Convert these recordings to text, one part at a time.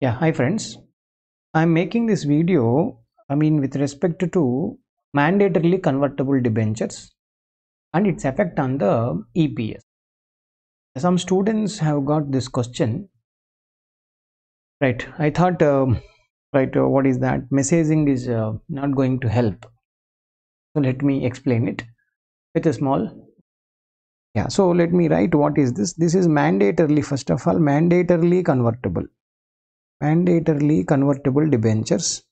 Yeah, hi friends. I'm making this video, I mean, with respect to mandatorily convertible debentures and its effect on the EPS. Some students have got this question. Right, I thought, um right, uh, what is that? Messaging is uh, not going to help. So let me explain it with a small. Yeah, so let me write what is this? This is mandatorily, first of all, mandatorily convertible mandatorily convertible debentures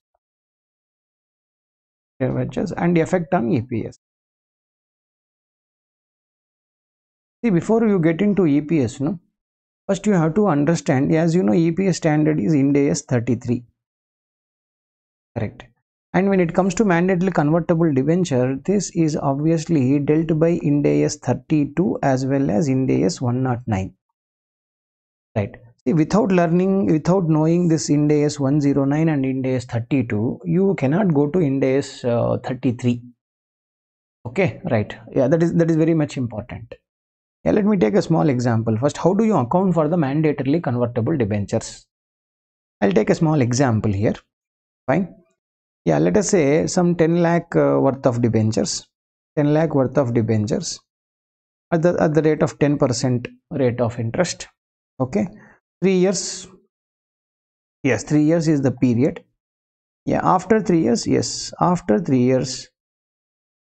debentures and effect on EPS. See, before you get into EPS, no, first you have to understand, as you know, EPS standard is Ind AS 33. Correct. And when it comes to mandatorily convertible debenture, this is obviously dealt by Ind AS 32 as well as Ind AS 109. Right. Without learning, without knowing this Ind AS 109 and Ind AS 32, you cannot go to Ind AS uh, 33. Okay, right. Yeah, that is that is very much important. Yeah, let me take a small example. First, how do you account for the mandatorily convertible debentures? I'll take a small example here. Fine. Yeah, let us say some 10 lakh uh, worth of debentures, 10 lakh worth of debentures at the at the rate of 10% rate of interest. Okay three years. Yes three years is the period. Yeah after three years yes after three years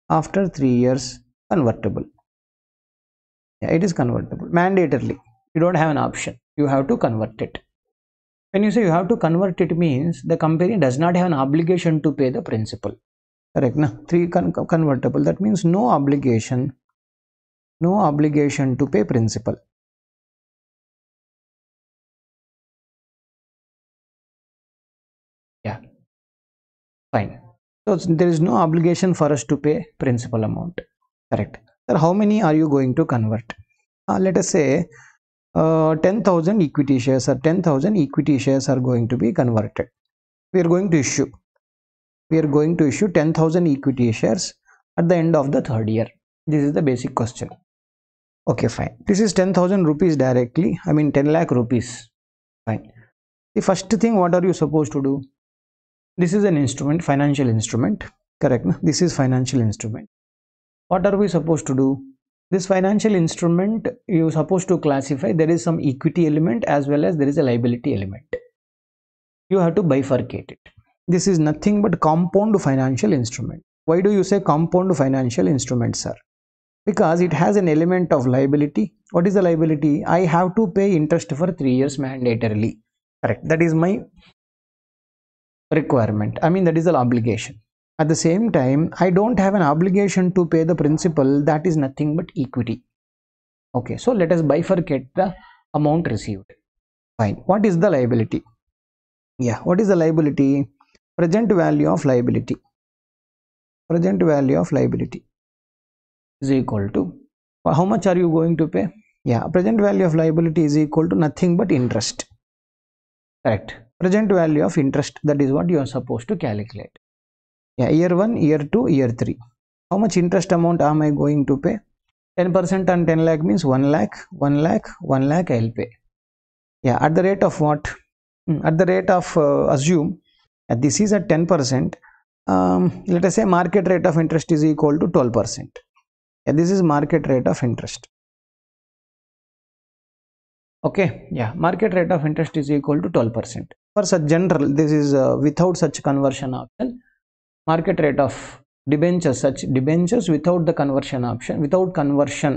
after three years convertible. Yeah it is convertible mandatorily. You don't have an option. You have to convert it. When you say you have to convert it means the company does not have an obligation to pay the principal. Correct na? Three con convertible that means no obligation no obligation to pay principal fine. So there is no obligation for us to pay principal amount. Correct. Sir how many are you going to convert? Uh, let us say uh, 10000 equity shares or 10000 equity shares are going to be converted. We are going to issue. We are going to issue 10000 equity shares at the end of the third year. This is the basic question. Okay fine. This is 10000 rupees directly. I mean 10 lakh rupees. Fine. The first thing what are you supposed to do this is an instrument financial instrument correct no? this is financial instrument. What are we supposed to do? This financial instrument you are supposed to classify there is some equity element as well as there is a liability element. You have to bifurcate it. This is nothing but compound financial instrument. Why do you say compound financial instrument sir? Because it has an element of liability. What is the liability? I have to pay interest for 3 years mandatorily. Correct. That is my requirement. I mean that is an obligation. At the same time i don't have an obligation to pay the principal. That is nothing but equity. Okay so let us bifurcate the amount received. Fine. What is the liability? Yeah what is the liability? Present value of liability. Present value of liability is equal to how much are you going to pay? Yeah present value of liability is equal to nothing but interest. Correct present value of interest that is what you are supposed to calculate. Yeah year 1 year 2 year 3 how much interest amount am i going to pay? 10% on 10 lakh means 1 lakh 1 lakh 1 lakh i'll pay. Yeah at the rate of what? Hmm, at the rate of uh, assume uh, this is at 10% um, let us say market rate of interest is equal to 12% yeah, this is market rate of interest. Okay yeah market rate of interest is equal to 12% for such general this is uh, without such conversion option market rate of debentures such debentures without the conversion option without conversion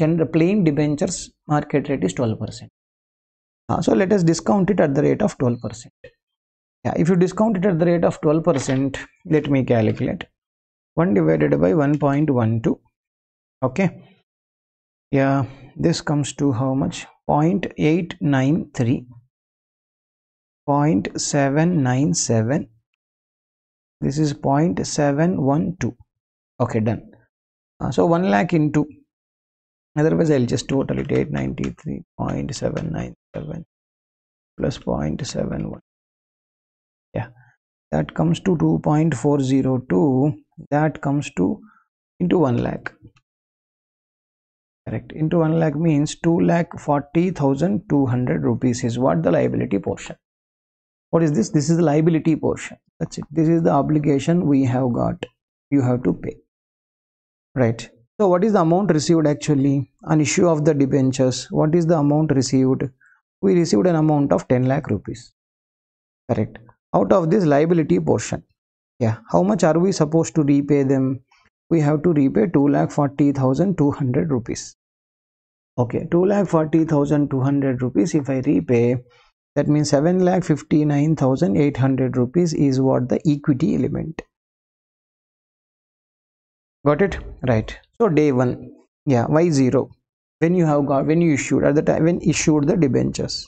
general plain debentures market rate is 12% uh, so let us discount it at the rate of 12% yeah if you discount it at the rate of 12% let me calculate. 1 divided by 1.12 okay. Yeah this comes to how much? 0.893 0.797 this is 0.712 okay done. Uh, so 1 lakh into otherwise i'll just total it 893.797 plus 0.71 yeah that comes to 2.402 that comes to into 1 lakh. Correct. Into 1 lakh means 2 lakh 40,200 rupees is what the liability portion what is this? This is the liability portion. That's it. This is the obligation we have got. You have to pay. Right? So what is the amount received actually? On issue of the debentures. What is the amount received? We received an amount of 10 lakh rupees. Correct. Out of this liability portion yeah how much are we supposed to repay them? We have to repay 2 lakh 40200 rupees. Okay 2 lakh 40200 rupees if i repay that means 7 lakh 59800 rupees is what the equity element. Got it? Right. So day one. Yeah why zero. When you have got when you issued at the time when issued the debentures.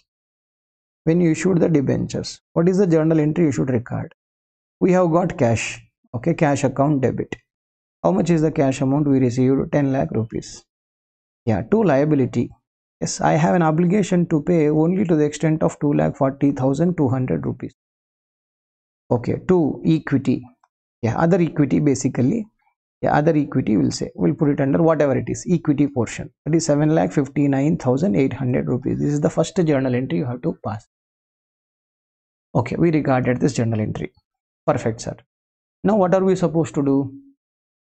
When you issued the debentures. What is the journal entry you should record? We have got cash. Okay cash account debit. How much is the cash amount we received? 10 lakh rupees. Yeah to liability yes i have an obligation to pay only to the extent of 2 lakh 40200 rupees. Okay to equity. Yeah other equity basically. Yeah other equity will say we'll put it under whatever it is equity portion. That is 7 lakh 59800 rupees. This is the first journal entry you have to pass. Okay we regarded this journal entry. Perfect sir. Now what are we supposed to do?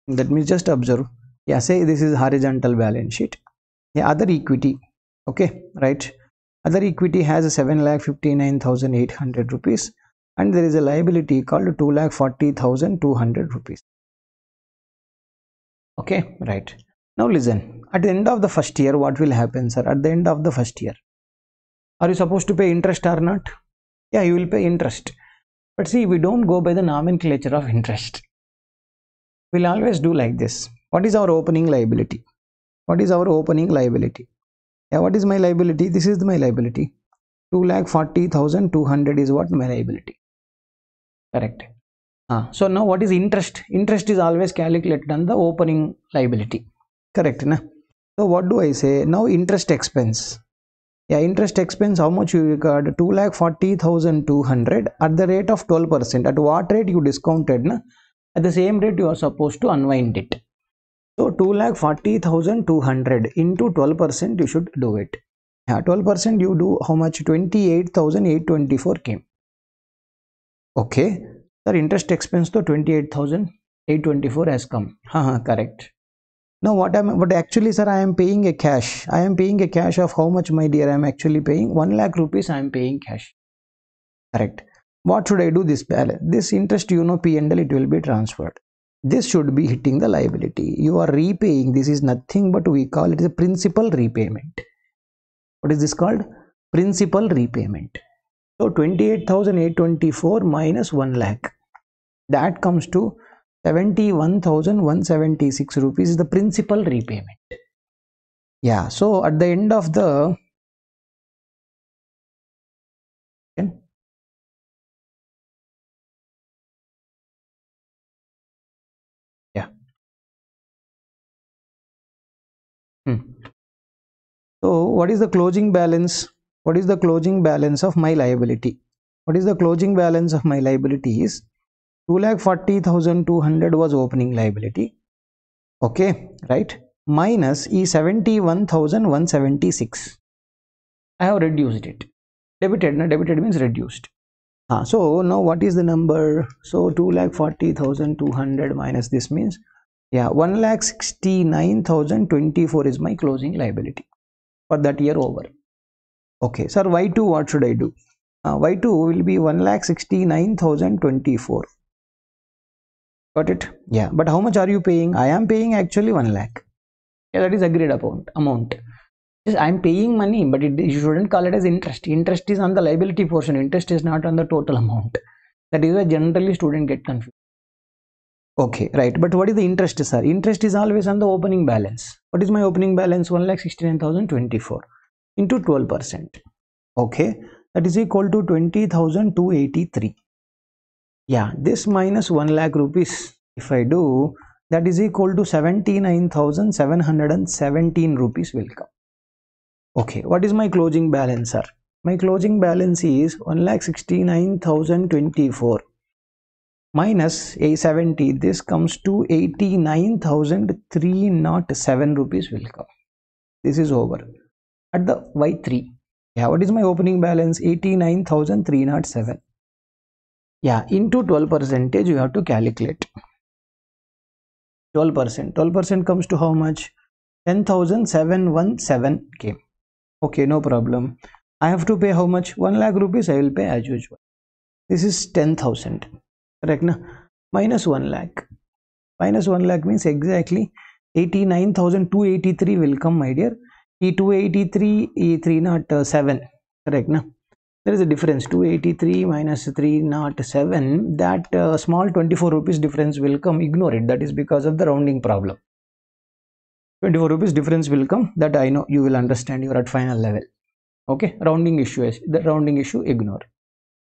Let me just observe. Yeah say this is horizontal balance sheet. Yeah other equity okay right. Other equity has a 7 lakh 59800 rupees and there is a liability called 2 lakh 40200 rupees. Okay right. Now listen at the end of the first year what will happen sir? At the end of the first year are you supposed to pay interest or not? Yeah you will pay interest. But see we don't go by the nomenclature of interest. We'll always do like this. What is our opening liability? What is our opening liability yeah what is my liability this is my liability 2 lakh 40200 is what my liability correct Ah, so now what is interest? Interest is always calculated on the opening liability. Correct, na? So what do I say? Now interest expense. Yeah, interest expense, how much you record? 2 lakh 40,200 at the rate of 12%. At what rate you discounted? Na? At the same rate you are supposed to unwind it. So 2 lakh 40,200 into 12% you should do it. Yeah, 12% you do how much? 28,824 came. Okay. Sir interest expense to 28824 has come. Haha correct. Now what I am but actually sir i am paying a cash. I am paying a cash of how much my dear? I am actually paying 1 lakh rupees i am paying cash. Correct. What should i do this balance this interest you know p and l it will be transferred this should be hitting the liability. You are repaying. This is nothing but we call it the principal repayment. What is this called? Principal repayment. So 28,824 minus 1 lakh. That comes to 71,176 rupees is the principal repayment. Yeah, so at the end of the So what is the closing balance? what is the closing balance of my liability? What is the closing balance of my liability is 2 lakh 40200 was opening liability. Okay right? Minus e 71176 i have reduced it. Debited no debited means reduced. Ah, so now what is the number? So 2 lakh 40200 minus this means yeah 1 lakh 69024 is my closing liability for that year over. Okay sir y2 what should i do? Uh, y2 will be 1 lakh 69024 got it? Yeah. But how much are you paying? I am paying actually 1 lakh. Yeah that is agreed upon amount. Yes, i am paying money but it, you shouldn't call it as interest. Interest is on the liability portion. Interest is not on the total amount. That is why generally student get confused okay right. But what is the interest sir? Interest is always on the opening balance. What is my opening balance? 1 lakh 69024 into 12 percent. Okay that is equal to 20,283 yeah this minus 1 lakh rupees if I do that is equal to 79,717 rupees will come. Okay what is my closing balance sir? My closing balance is 1 lakh 69,024 minus 870 this comes to 89,307 rupees will come. This is over. At the y3 yeah what is my opening balance? 89307 yeah into 12 percentage you have to calculate. 12 percent. 12 percent comes to how much? 10717 came okay no problem. I have to pay how much? 1 lakh rupees i will pay as usual. This is 10000 correct na? Minus 1 lakh. Minus 1 lakh means exactly 89283 will come my dear. E 283 e 307 correct na? There is a difference. 283 minus 307 that uh, small 24 rupees difference will come. Ignore it. That is because of the rounding problem. 24 rupees difference will come. That i know. You will understand. You are at final level. Okay? Rounding issue is the rounding issue ignore.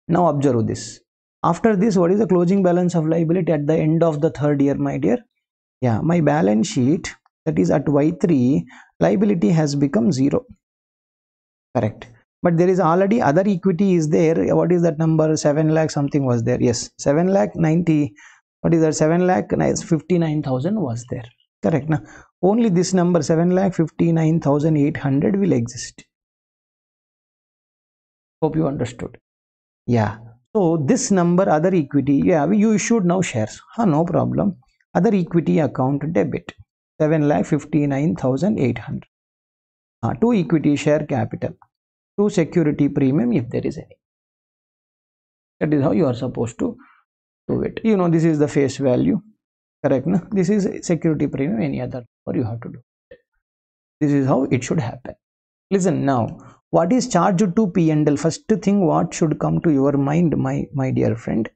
Now observe this after this what is the closing balance of liability at the end of the third year my dear? Yeah my balance sheet that is at y3 liability has become zero. Correct. But there is already other equity is there. What is that number? 7 lakh something was there. Yes 7 lakh 90 what is that? 7 lakh 59000 was there. Correct now only this number 7 lakh 59800 will exist. Hope you understood. Yeah so this number other equity yeah you issued now shares. Huh, no problem. Other equity account debit 7 lakh 59800 uh, to equity share capital to security premium if there is any. That is how you are supposed to do it. You know this is the face value correct no? this is security premium any other or you have to do. This is how it should happen. Listen now what is charged to p&l first thing what should come to your mind my my dear friend?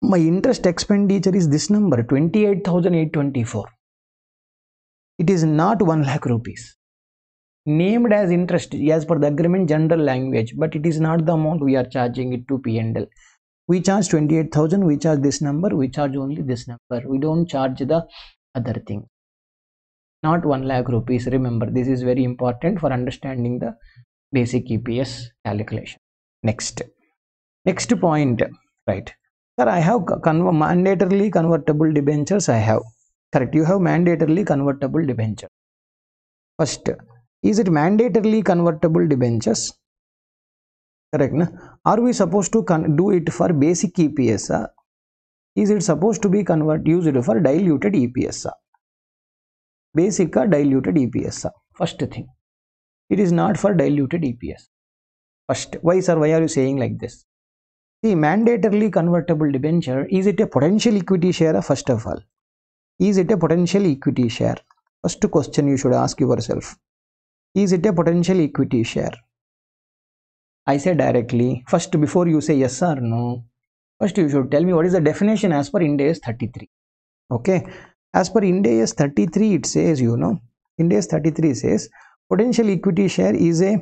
My interest expenditure is this number 28824 it is not 1 lakh rupees. Named as interest as per the agreement general language but it is not the amount we are charging it to p&l we charge 28000 we charge this number we charge only this number. We don't charge the other thing not 1 lakh rupees. Remember this is very important for understanding the basic eps calculation. Next. Next point. Right. Sir i have con mandatorily convertible debentures i have. Correct. You have mandatorily convertible debenture. First is it mandatorily convertible debentures? Correct na? are we supposed to do it for basic eps uh? is it supposed to be convert used for diluted eps uh? Basic or diluted eps first thing. It is not for diluted eps first why sir why are you saying like this? See mandatorily convertible debenture is it a potential equity share first of all? Is it a potential equity share? First question you should ask yourself. Is it a potential equity share? I say directly first before you say yes or no first you should tell me what is the definition as per ind AS 33 okay as per ind AS 33 it says you know ind AS 33 says potential equity share is a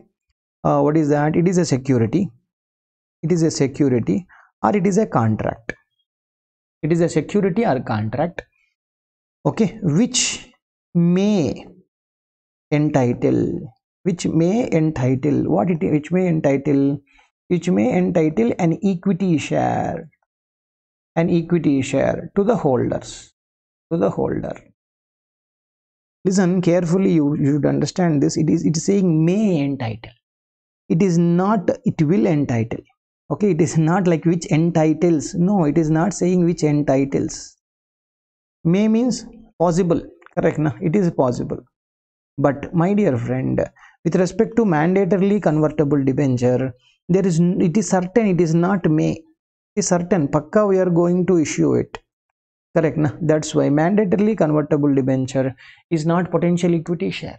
uh, what is that? It is a security. It is a security or it is a contract. It is a security or contract okay which may entitle which may entitle what it which may entitle which may entitle an equity share an equity share to the holders to the holder. Listen carefully you, you should understand this. It is it is saying may entitle. It is not it will entitle. Okay it is not like which entitles. No it is not saying which entitles. May means possible correct na? It is possible. But my dear friend with respect to mandatorily convertible debenture there is it is certain it is not may. It is certain. Pakka we are going to issue it correct na? That's why mandatorily convertible debenture is not potential equity share.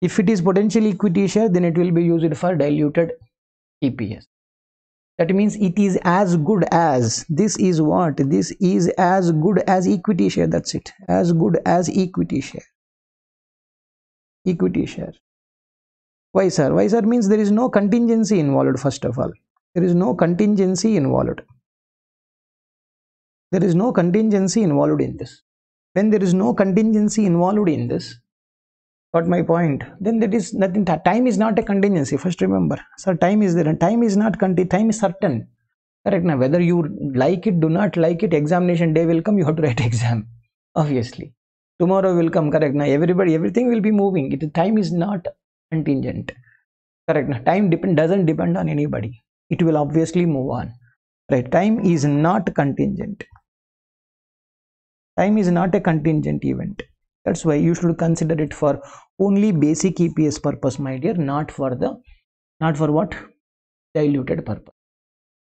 If it is potential equity share then it will be used for diluted eps that means it is as good as this is what this is as good as equity share that's it. As good as equity share. Equity share. Why sir? Why sir means there is no contingency involved first of all. There is no contingency involved there is no contingency involved in this. When there is no contingency involved in this got my point? Then that is nothing. Time is not a contingency first remember. So time is there and time is not conti time is certain. Correct now. Whether you like it do not like it examination day will come you have to write exam obviously. Tomorrow will come correct now. Everybody everything will be moving. It time is not contingent. Correct now. Time depend doesn't depend on anybody. It will obviously move on right? Time is not contingent. Time is not a contingent event. That's why you should consider it for only basic eps purpose my dear not for the not for what? Diluted purpose.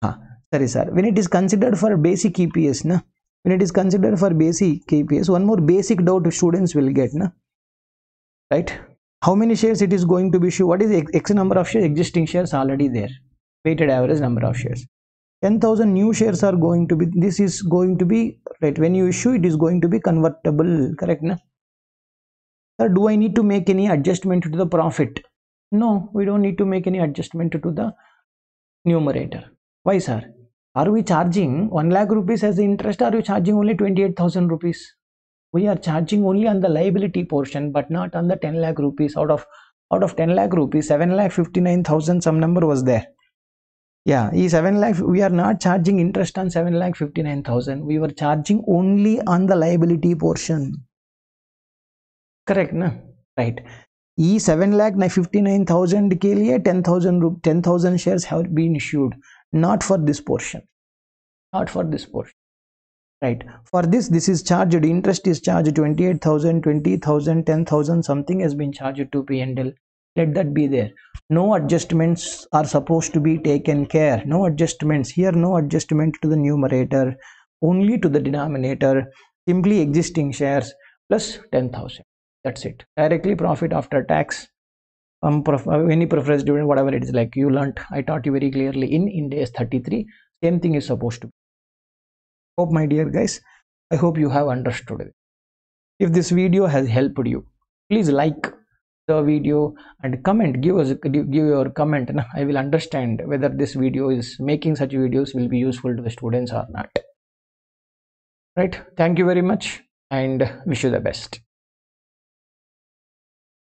Ah sorry sir. When it is considered for basic eps na when it is considered for basic eps one more basic doubt students will get na. Right? How many shares it is going to be issued what is the x number of shares? Existing shares already there. Weighted average number of shares 10000 new shares are going to be this is going to be right when you issue it is going to be convertible correct na? Sir do i need to make any adjustment to the profit? No we don't need to make any adjustment to the numerator. Why sir? Are we charging 1 lakh rupees as interest are you charging only 28000 rupees? We are charging only on the liability portion but not on the 10 lakh rupees. Out of out of 10 lakh rupees 7 lakh 59000 some number was there yeah e 7 lakh we are not charging interest on 7 lakh 59000 we were charging only on the liability portion. Correct na? Right. e 7 lakh 59000 ke liye 10000 10000 shares have been issued. Not for this portion. Not for this portion. Right. For this this is charged. Interest is charged 28000 20000 10000 something has been charged to pnl let that be there. No adjustments are supposed to be taken care. No adjustments. Here no adjustment to the numerator only to the denominator simply existing shares plus 10000 that's it. Directly profit after tax. Um uh, any preference dividend whatever it is like you learned i taught you very clearly in Ind AS 33 same thing is supposed to be. Hope my dear guys i hope you have understood it. If this video has helped you please like the video and comment. Give us give your comment. And i will understand whether this video is making such videos will be useful to the students or not. Right? Thank you very much and wish you the best